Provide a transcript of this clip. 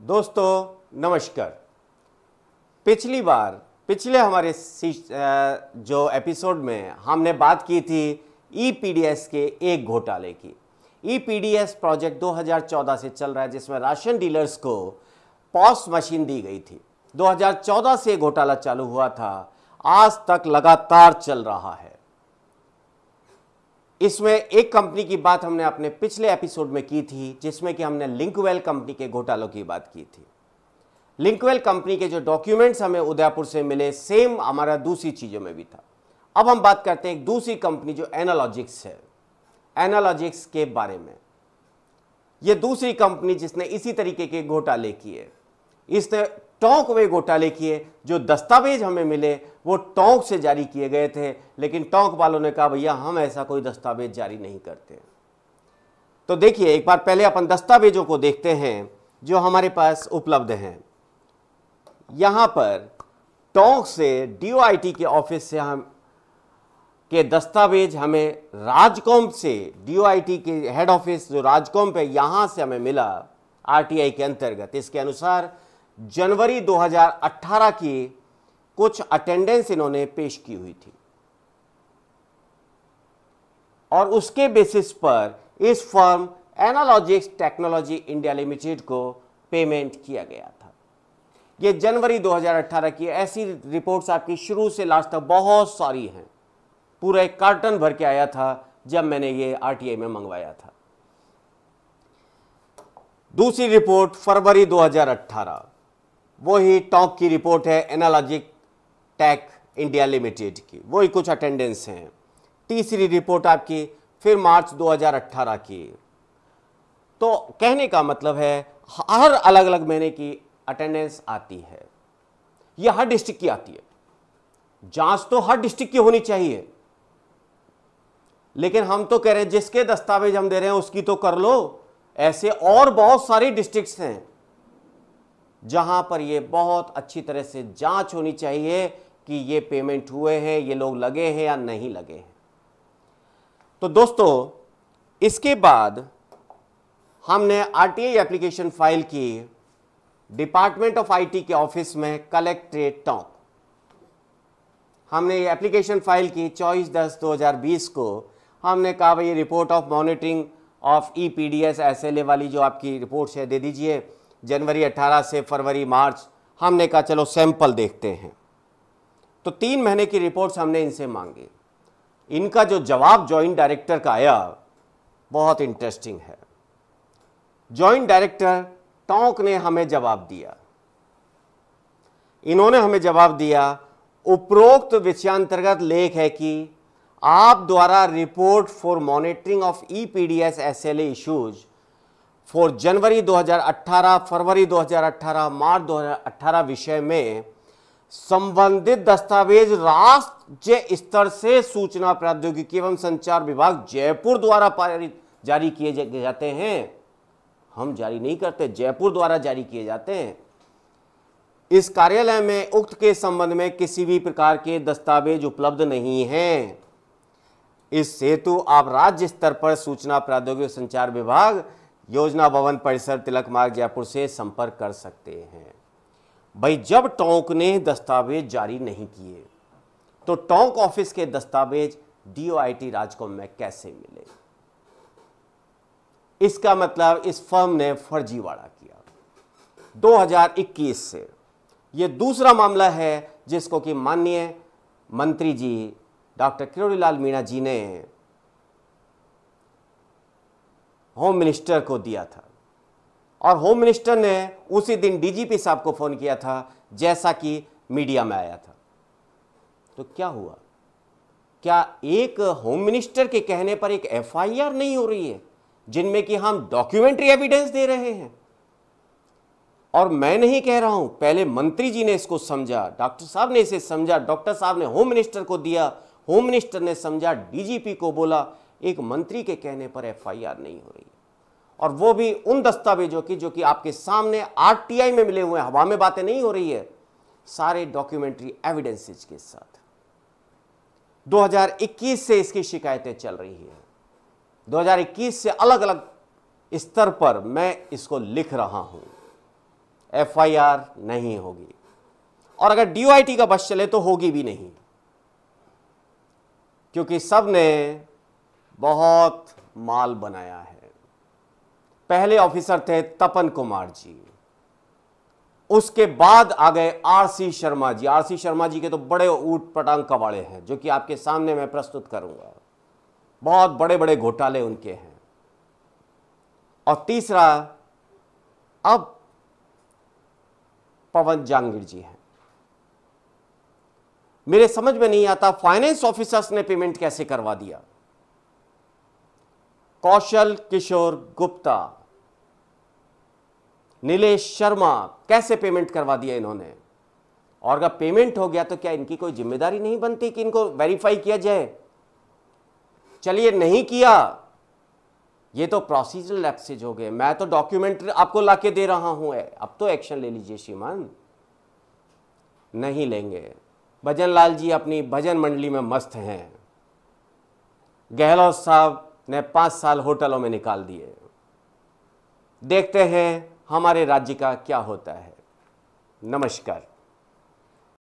दोस्तों, नमस्कार। पिछली बार, पिछले हमारे जो एपिसोड में हमने बात की थी ईपीडीएस के एक घोटाले की। ईपीडीएस प्रोजेक्ट 2014 से चल रहा है, जिसमें राशन डीलर्स को पॉस मशीन दी गई थी। 2014 से घोटाला चालू हुआ था। आज तक लगातार चल रहा है। इसमें एक कंपनी की बात हमने अपने पिछले एपिसोड में की थी, जिसमें कि हमने लिंकवेल कंपनी के घोटालों की बात की थी। लिंकवेल कंपनी के जो डॉक्यूमेंट्स हमें उदयपुर से मिले सेम हमारा दूसरी चीज़ों में भी था। अब हम बात करते हैं एक दूसरी कंपनी जो एनालॉजिक्स है। एनालॉजिक्स के बारे में। यह दूसरी कंपनी जिसने इसी तरीके के घोटाले किए। इसने टोंक में घोटाले किए, जो दस्तावेज़ हमें मिले, वो टोंक से जारी किए गए थे। लेकिन टोंक वालों ने कहा, भैया, हम ऐसा कोई दस्तावेज़ जारी नहीं करते। तो देखिए, एक बार पहले अपन दस्तावेजों को देखते हैं, जो हमारे पास उपलब्ध हैं। यहाँ पर टोंक से डीओआईटी के ऑफ़िस से हम, के दस्तावेज़ हमें राजकॉम से डीओआईटी के हेड ऑफ़िस जो राजकॉम पे यहाँ से हमें मिला आरटीआई के अंतर्गत। इसके अनुसार जनवरी 2018 की कुछ अटेंडेंस इन्होंने पेश की हुई थी। और उसके बेसिस पर इस firm Analogics technology India limited को पेमेंट किया गया था। ये जनवरी 2018 की ऐसी रिपोर्ट्स आपकी शुरू से लास्ट तक बहुत सारी हैं। पूरा एक कार्टन भर के आया था जब मैंने ये आरटीआई में मंगवाया था। दूसरी रिपोर्ट फरवरी 2018 वही टॉक की रिपोर्ट है एनालॉजिक टैक इंडिया लिमिटेड की। वही कुछ अटेंडेंस हैं। तीसरी रिपोर्ट आपकी फिर मार्च 2018 की। तो कहने का मतलब है, हर अलग अलग महीने की अटेंडेंस आती है। यह हर डिस्ट्रिक्ट की आती है। जाँच तो हर डिस्ट्रिक्ट की होनी चाहिए। लेकिन हम तो कह रहे हैं, जिसके दस्तावेज़ हम दे रहे हैं, उसकी तो कर लो। ऐसे और बहुत सारी डिस्ट्रिक्ट्स हैं। जहाँ पर ये बहुत अच्छी तरह से जाँच होनी चाहिए कि ये पेमेंट हुए हैं, ये लोग लगे हैं या नहीं लगे हैं। तो दोस्तों, इसके बाद हमने आरटीआई एप्लीकेशन फ़ाइल की, डिपार्टमेंट ऑफ़ आईटी के ऑफ़िस में कलेक्ट्रेट टॉप। हमने ये एप्लीकेशन फ़ाइल की चौबीस दस 2020 को। हमने कहा, भाई report of monitoring of E P D S S L A वाली जो आपकी रिपोर्ट्स है, दे दीजिए। जनवरी 18 से फरवरी मार्च, हमने कहा, चलो सैंपल देखते हैं। तो तीन महीने की रिपोर्ट्स हमने इनसे मांगी। इनका जो जवाब जॉइंट डायरेक्टर का आया, बहुत इंटरेस्टिंग है। जॉइंट डायरेक्टर टोंक ने हमें जवाब दिया। इन्होंने हमें जवाब दिया, उपरोक्त विषयांतर्गत लेख है कि आप द्वारा report for monitoring of EPDS SLA issues for जनवरी 2018 फरवरी 2018 मार्च 2018 विषय में संबंधित दस्तावेज़ राज्य स्तर से सूचना प्रौद्योगिकी एवं संचार विभाग जयपुर द्वारा पारित जारी किए जाते हैं। हम जारी नहीं करते, जयपुर द्वारा जारी किए जाते हैं। इस कार्यालय में उक्त के संबंध में किसी भी प्रकार के दस्तावेज़ उपलब्ध नहीं हैं। इस हेतु आप राज्य स्तर पर सूचना प्रौद्योगिकी संचार विभाग योजना भवन परिसर तिलक मार्ग जयपुर से संपर्क कर सकते हैं। भाई, जब टोंक ने दस्तावेज़ जारी नहीं किए तो टोंक ऑफ़िस के दस्तावेज़ डीओआईटी राजकॉम में कैसे मिले? इसका मतलब इस फर्म ने फर्जीवाड़ा किया। 2021 से यह दूसरा मामला है जिसको कि माननीय मंत्री जी डॉक्टर किरोड़ीलाल मीणा जी ने होम मिनिस्टर को दिया था। और होम मिनिस्टर ने उसी दिन डीजीपी साहब को फ़ोन किया था, जैसा कि मीडिया में आया था। तो क्या हुआ? क्या एक होम मिनिस्टर के कहने पर एक एफआईआर नहीं हो रही है, जिनमें कि हम डॉक्यूमेंट्री एविडेंस दे रहे हैं? और मैं नहीं कह रहा हूँ, पहले मंत्री जी ने इसको समझा, डॉक्टर साहब ने इसे समझा, डॉक्टर साहब ने होम मिनिस्टर को दिया, होम मिनिस्टर ने समझा, डीजीपी को बोला, एक मंत्री के कहने पर एफआईआर नहीं हो रही। और वो भी उन दस्तावेजों की जो कि आपके सामने आरटीआई में मिले हुए हवा में बातें नहीं हो रही है। सारे डॉक्यूमेंट्री एविडेंसेस के साथ। 2021 से इसकी शिकायतें चल रही है। 2021 से अलग अलग स्तर पर मैं इसको लिख रहा हूँ। एफआईआर नहीं होगी। और अगर डीओआईटी का बस चले तो होगी भी नहीं। क्योंकि सबने बहुत माल बनाया है। पहले ऑफिसर थे तपन कुमार जी। उसके बाद आ गए आरसी शर्मा जी। आरसी शर्मा जी के तो बड़े ऊट पटांग कबाड़े हैं, जो कि आपके सामने मैं प्रस्तुत करूँगा। बहुत बड़े बड़े घोटाले उनके हैं। और तीसरा, अब पवन जांगीर जी हैं। मेरे समझ में नहीं आता फाइनेंस ऑफिसर्स ने पेमेंट कैसे करवा दिया। कौशल किशोर गुप्ता नीलेश शर्मा, कैसे पेमेंट करवा दिया इन्होंने? और अगर पेमेंट हो गया तो क्या इनकी कोई ज़िम्मेदारी नहीं बनती कि इनको वेरीफाई किया जाए? चलिए, नहीं किया। ये तो प्रोसीजरल लैप्सेज हो गए। मैं तो डॉक्यूमेंट आपको लाके दे रहा हूँ। अब तो एक्शन ले लीजिए श्रीमान। नहीं लेंगे। भजन लाल जी अपनी भजन मंडली में मस्त हैं। गहलोत साहब ने पाँच साल होटलों में निकाल दिए। देखते हैं हमारे राज्य का क्या होता है? नमस्कार।